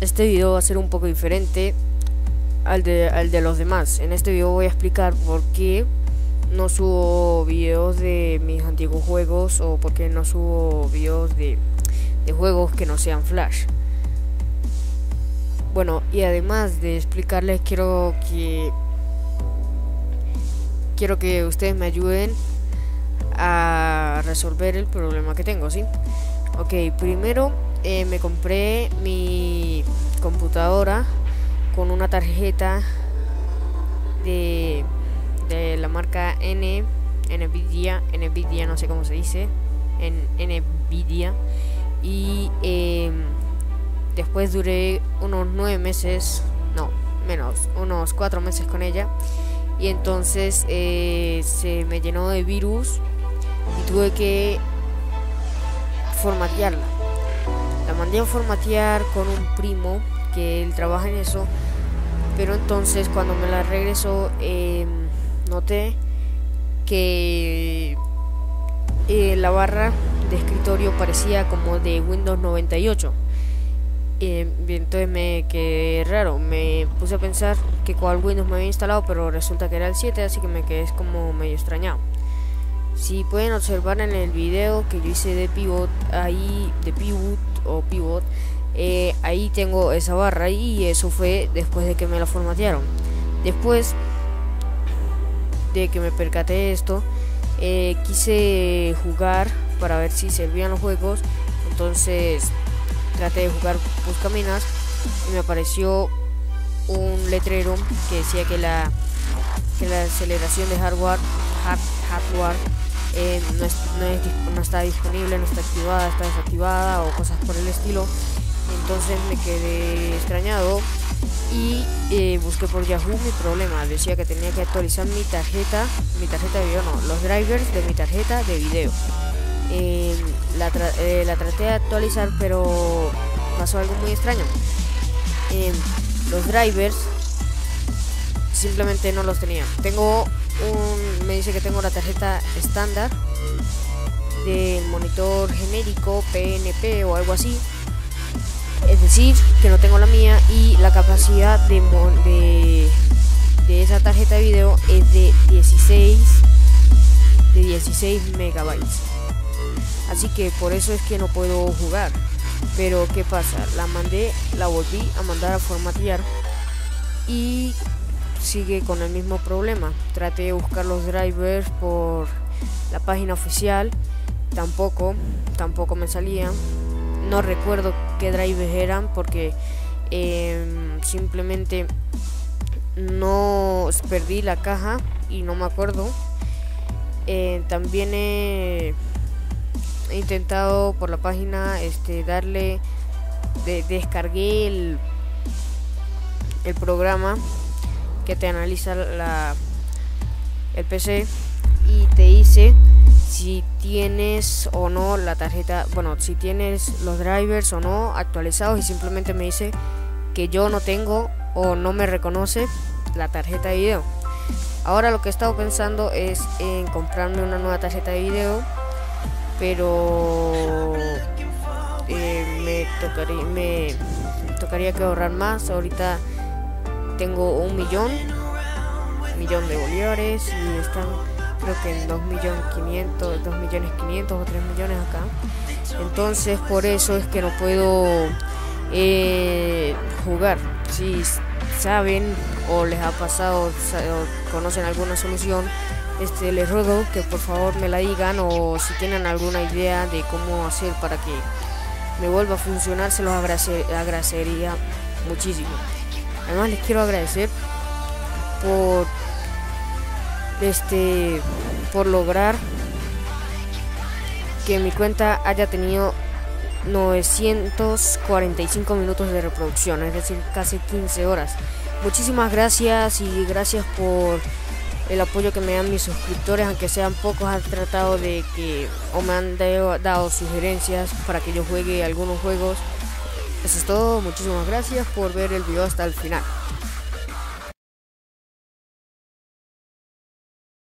este video va a ser un poco diferente al de, al de los demás. En este video voy a explicar por qué no subo videos de mis antiguos juegos o por qué no subo videos de, de juegos que no sean Flash. Bueno, y además de explicarles quiero que quiero que ustedes me ayuden a resolver el problema que tengo, ¿sí? Ok, primero eh, me compré mi computadora con una tarjeta de, de la marca N, Nvidia, Nvidia, no sé cómo se dice, en Nvidia. Y eh, después duré unos nueve meses, no, menos, unos cuatro meses con ella. Y entonces eh, se me llenó de virus y tuve que formatearla. Mandé a formatear con un primo que él trabaja en eso. Pero entonces cuando me la regresó eh, noté que eh, la barra de escritorio parecía como de Windows 98. Eh, entonces me quedé raro, me puse a pensar que cuál Windows me había instalado, pero resulta que era el 7, así que me quedé como medio extrañado. Si pueden observar en el video que yo hice de pivot, ahí de pivot o pivot, eh, ahí tengo esa barra y eso fue después de que me la formatearon. Después de que me percaté esto, eh, quise jugar para ver si servían los juegos. Entonces traté de jugar Buscaminas y me apareció un letrero que decía que la, que la aceleración de hardware, hardware eh, no, está disponible, no está activada, está desactivada o cosas por el estilo. Entonces me quedé extrañado y eh, busqué por Yahoo mi problema. Decía que tenía que actualizar mi tarjeta, mi tarjeta de video, no, los drivers de mi tarjeta de video. Eh, la, la, traté de actualizar, pero pasó algo muy extraño. los drivers simplemente no los tenía. Tengo un, me dice que tengo la tarjeta estándar del monitor genérico PNP o algo así. Es decir que no tengo la mía y la capacidad de, de, de esa tarjeta de video es de 16 de 16 megabytes. Así que por eso es que no puedo jugar. Pero qué pasa la mandé la volví a mandar a formatear y sigue con el mismo problema. Traté de buscar los drivers por la página oficial, tampoco, tampoco me salían. No recuerdo qué drivers eran porque em, simplemente no perdí la caja y no me acuerdo. Eh, también he, intentado por la página este darle de, descargué el, el programa que te analiza la, el PC y te dice si tienes o no la tarjeta, bueno, si tienes los drivers o no actualizados y simplemente me dice que yo no tengo o no me reconoce la tarjeta de video. Ahora lo que he estado pensando es en comprarme una nueva tarjeta de video, pero eh, me, tocaría, me tocaría que ahorrar más. Ahorita tengo un millón, millón de bolívares y están creo que en 2 millones 500, 2 millones 500 o 3 millones acá. Entonces por eso es que no puedo eh, jugar. Si saben o les ha pasado o conocen alguna solución, este les ruego que por favor me la digan o si tienen alguna idea de cómo hacer para que me vuelva a funcionar, se los agradecería muchísimo. Además les quiero agradecer por este por lograr que mi cuenta haya tenido 945 minutos de reproducción, es decir, casi 15 horas. Muchísimas gracias y gracias por el apoyo que me dan mis suscriptores, aunque sean pocos, han tratado de que o me han dado sugerencias para que yo juegue algunos juegos eso es todo, muchísimas gracias por ver el video hasta el final.